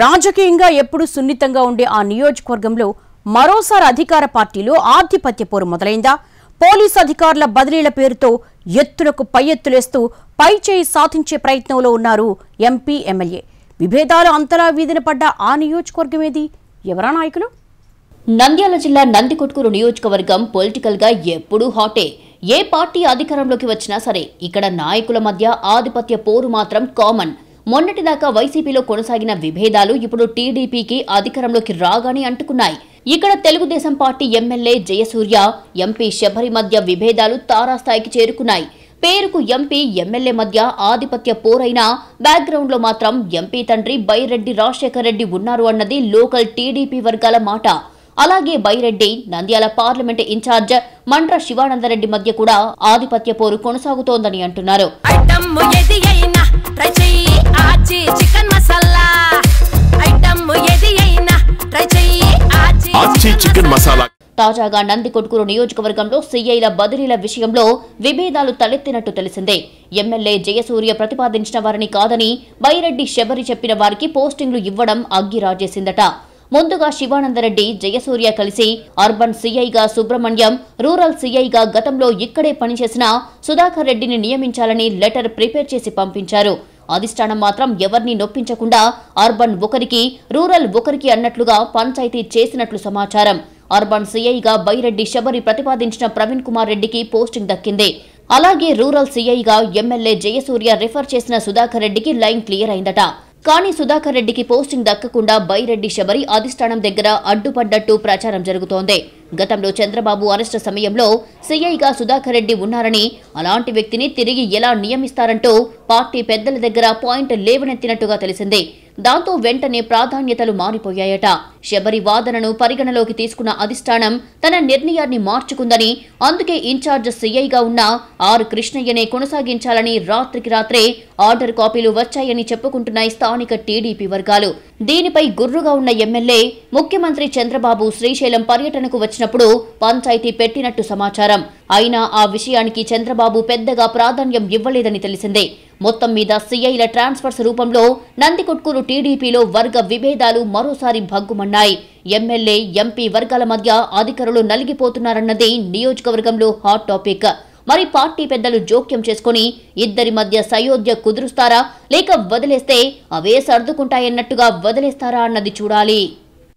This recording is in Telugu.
రాజకీయంగా ఎప్పుడు సున్నితంగా ఉండే ఆ నియోజకవర్గంలో మరోసారి అధికార పార్టీలో ఆధిపత్య పోరు మొదలైందా? పోలీసు అధికారుల బదిలీల పేరుతో ఎత్తులకు పై ఎత్తులేస్తూ పై చేయి సాధించే ప్రయత్నంలో ఉన్నారు ఎంపీ ఎమ్మెల్యే. విభేదాలు అంతలా వీధిన పడ్డ ఆ నియోజకవర్గం ఏది? ఎవరా నాయకులు? నంద్యాల జిల్లా నందికొట్కూరు నియోజకవర్గం పొలిటికల్గా ఎప్పుడూ హాటే. ఏ పార్టీ అధికారంలోకి వచ్చినా సరే ఇక్కడ నాయకుల మధ్య ఆధిపత్య పోరు మాత్రం కామన్. మొన్నటిదాకా వైసీపీలో కొనసాగిన విభేదాలు ఇప్పుడు టీడీపీకి అధికారంలోకి రాగానే అంటుకున్నాయి. ఇక్కడ Telugu Desam party MLA Jayasurya MP Shabari మధ్య విభేదాలు తారాస్థాయికి చేరుకున్నాయి. పేరుకు ఎంపీ ఎమ్మెల్యే మధ్య ఆధిపత్య పోరైనా బ్యాక్గ్రౌండ్లో మాత్రం ఎంపీ తండ్రి బైరెడ్డి రాజశేఖర్ రెడ్డి ఉన్నారు అన్నది లోకల్ టీడీపీ వర్గాల మాట. అలాగే బైరెడ్డి నంద్యాల పార్లమెంట్ ఇన్ఛార్జ్ మండ్ర శివానందరెడ్డి మధ్య కూడా ఆధిపత్య పోరు కొనసాగుతోందని అంటున్నారు. ఆచి చికెన్ మసాలా. తాజాగా నందికొట్కూరు నియోజకవర్గంలో సీఐల బదిలీల విషయంలో విభేదాలు తలెత్తినట్టు తెలిసిందే. ఎమ్మెల్యే జయసూర్య ప్రతిపాదించిన వారిని కాదని బైరెడ్డి శబరి చెప్పిన వారికి పోస్టింగ్లు ఇవ్వడం అగ్గిరాజేసిందట. ముందుగా శివానందరెడ్డి జయసూర్య కలిసి అర్బన్ సీఐగా సుబ్రహ్మణ్యం రూరల్ సీఐగా గతంలో ఇక్కడే పనిచేసిన సుధాకర్ రెడ్డిని నియమించాలని లెటర్ ప్రిపేర్ చేసి పంపించారు. అధిష్టానం మాత్రం ఎవరిని నొప్పించకుండా అర్బన్ ఒకరికి రూరల్ ఒకరికి అన్నట్లుగా పంచాయతీ చేసినట్లు సమాచారం. అర్బన్ సీఐగా బైరెడ్డి శబరి ప్రతిపాదించిన ప్రవీణ్ కుమార్ రెడ్డికి పోస్టింగ్ దక్కింది. అలాగే రూరల్ సీఐగా ఎమ్మెల్యే జయసూర్య రిఫర్ చేసిన సుధాకర్ రెడ్డికి లైన్ క్లియర్ అయిందట. కానీ సుధాకర్ రెడ్డికి పోస్టింగ్ దక్కకుండా బైరెడ్డి శబరి అధిష్టానం దగ్గర అడ్డుపడ్డట్టు ప్రచారం జరుగుతోంది. గతంలో చంద్రబాబు అరెస్టు సమయంలో సీఐగా సుధాకర్ రెడ్డి ఉన్నారని అలాంటి వ్యక్తిని తిరిగి ఎలా నియమిస్తారంటూ పార్టీ పెద్దల దగ్గర పాయింట్ లేవనెత్తినట్టుగా తెలిసింది. దాంతో వెంటనే ప్రాధాన్యతలు మారిపోయాయట. శబరి వాదనను పరిగణలోకి తీసుకున్న అధిష్టానం తన నిర్ణయాన్ని మార్చుకుందని అందుకే ఇన్ఛార్జ్ సీఐగా ఉన్న ఆర్ కృష్ణయ్యనే కొనసాగించాలని రాత్రికి రాత్రే ఆర్డర్ కాపీలు వచ్చాయని చెప్పుకుంటున్నాయి స్థానిక టీడీపీ వర్గాలు. దీనిపై గుర్రుగా ఉన్న ఎమ్మెల్యే ముఖ్యమంత్రి చంద్రబాబు శ్రీశైలం పర్యటనకు వచ్చినప్పుడు పంచాయతీ పెట్టినట్టు సమాచారం. అయినా ఆ విషయానికి చంద్రబాబు పెద్దగా ప్రాధాన్యం ఇవ్వలేదని తెలిసిందే. మొత్తం మీద సీఐల ట్రాన్స్ఫర్స్ రూపంలో నందికొట్కూరు టీడీపీలో వర్గ విభేదాలు మరోసారి భగ్గుమన్నాయి. ఎమ్మెల్యే ఎంపీ వర్గాల మధ్య అధికారులు నలిగిపోతున్నారన్నది నియోజకవర్గంలో హాట్ టాపిక్. మరి పార్టీ పెద్దలు జోక్యం చేసుకుని ఇద్దరి మధ్య సయోధ్య కుదురుస్తారా? లేక వదిలేస్తే అవే సర్దుకుంటాయన్నట్టుగా వదిలేస్తారా అన్నది చూడాలి.